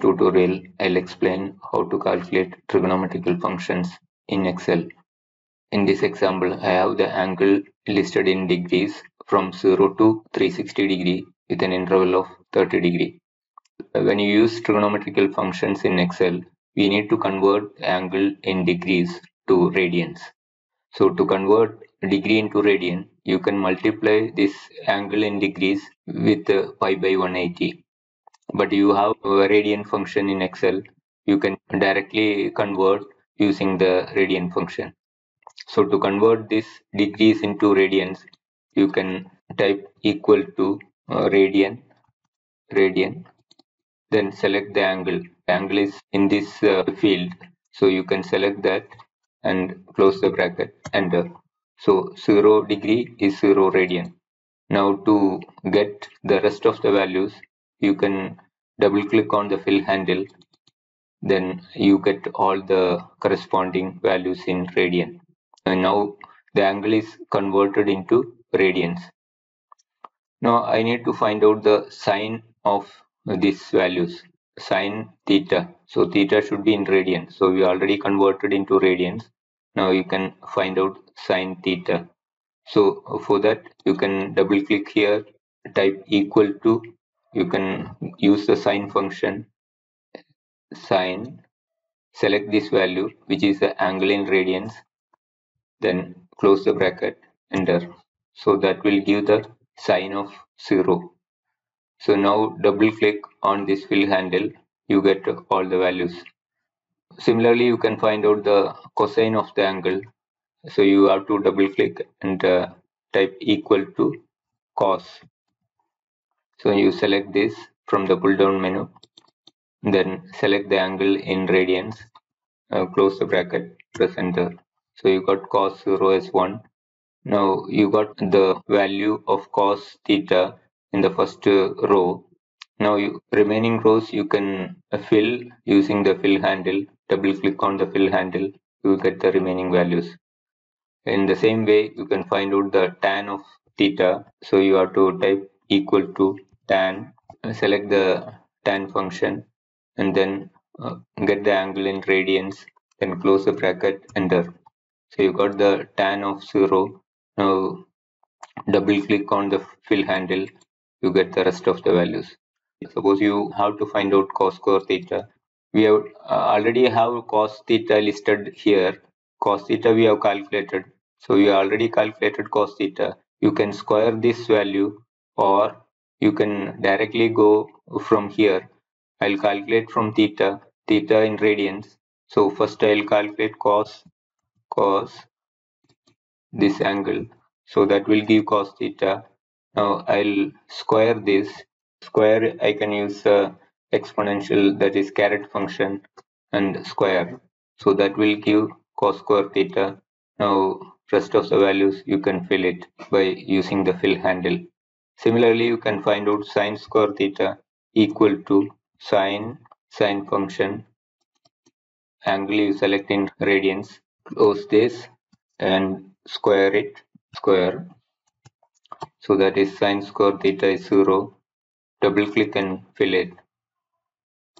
tutorial, I'll explain how to calculate trigonometrical functions in Excel. In this example, I have the angle listed in degrees from 0 to 360 degree with an interval of 30 degree. When you use trigonometrical functions in Excel, we need to convert angle in degrees to radians. So to convert degree into radian, you can multiply this angle in degrees with pi by 180 but you have a radian function in Excel, you can directly convert using the radian function. So to convert this degrees into radians, you can type equal to uh, radian, radian, then select the angle. The angle is in this uh, field, so you can select that and close the bracket, enter. So 0 degree is 0 radian. Now to get the rest of the values, you can double click on the fill handle then you get all the corresponding values in radian. And now the angle is converted into radians. Now I need to find out the sine of these values. Sine theta. So theta should be in radian. So we already converted into radians. Now you can find out sine theta. So for that you can double click here type equal to you can use the sine function. Sine select this value which is the angle in radians. Then close the bracket. Enter. So that will give the sine of 0 so now double click on this fill handle. You get all the values. Similarly you can find out the cosine of the angle. So you have to double click and uh, type equal to cos so you select this from the pull down menu then select the angle in radians uh, close the bracket press enter. So you got cos 0 as 1 now you got the value of cos theta in the first row. Now you, remaining rows you can fill using the fill handle. Double click on the fill handle you get the remaining values. In the same way you can find out the tan of theta. So you have to type equal to tan select the tan function and then uh, get the angle in radians then close the bracket enter. So you got the tan of 0 now double click on the fill handle you get the rest of the values. Suppose you have to find out cos square theta. We have uh, already have cos theta listed here. Cos theta we have calculated. So you already calculated cos theta. You can square this value or you can directly go from here. I'll calculate from theta theta in radians. So first I'll calculate cos cos this angle. So that will give cos theta. Now I'll square this. Square I can use uh, exponential that is caret function and square. So that will give cos square theta. Now rest of the values you can fill it by using the fill handle Similarly, you can find out sine square theta equal to sine sine function angle you select in radians close this and square it square. So that is sine square theta is 0 double click and fill it.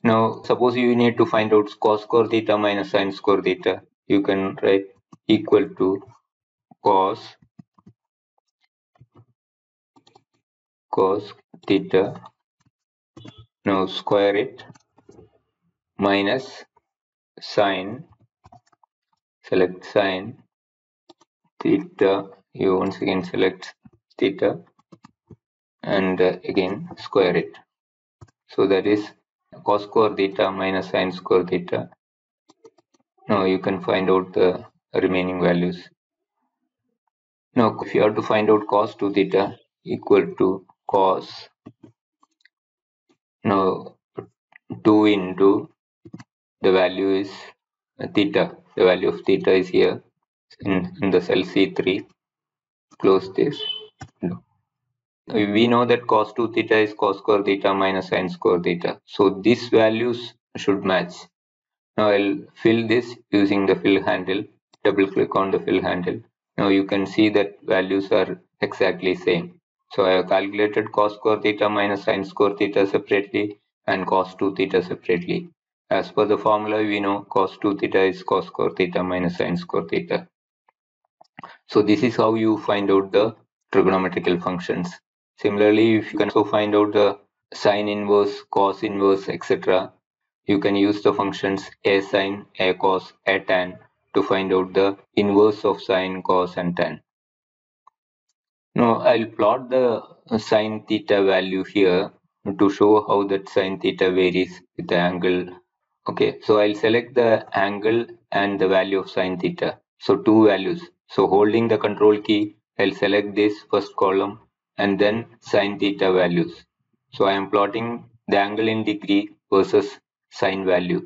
Now suppose you need to find out cos square theta minus sine square theta. You can write equal to cos cos theta now square it minus sine select sine theta you once again select theta and uh, again square it. So that is cos square theta minus sine square theta. Now you can find out the remaining values. Now if you have to find out cos 2 theta equal to cos now 2 into the value is theta. The value of theta is here in, in the cell c3 close this. We know that cos 2 theta is cos square theta minus sin square theta. So these values should match. Now i'll fill this using the fill handle. Double click on the fill handle. Now you can see that values are exactly same so I have calculated cos square theta minus sine square theta separately and cos 2 theta separately. As per the formula, we know cos 2 theta is cos square theta minus sin square theta. So this is how you find out the trigonometrical functions. Similarly, if you can also find out the sine inverse, cos inverse, etc., you can use the functions a sine, a cos, a tan to find out the inverse of sine, cos, and tan. Now I'll plot the uh, sine theta value here to show how that sine theta varies with the angle. Okay, so I'll select the angle and the value of sine theta. So two values. So holding the control key, I'll select this first column and then sine theta values. So I am plotting the angle in degree versus sine value.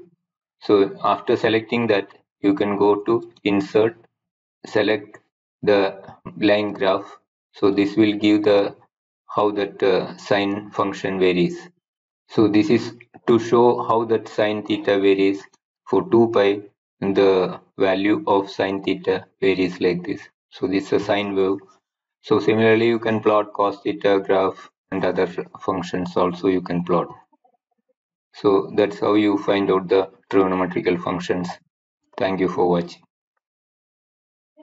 So after selecting that, you can go to insert, select the line graph. So this will give the how that uh, sine function varies. So this is to show how that sine theta varies for 2 pi the value of sine theta varies like this. So this is a sine wave so similarly, you can plot cos theta graph and other functions also you can plot. So that's how you find out the trigonometrical functions. Thank you for watching.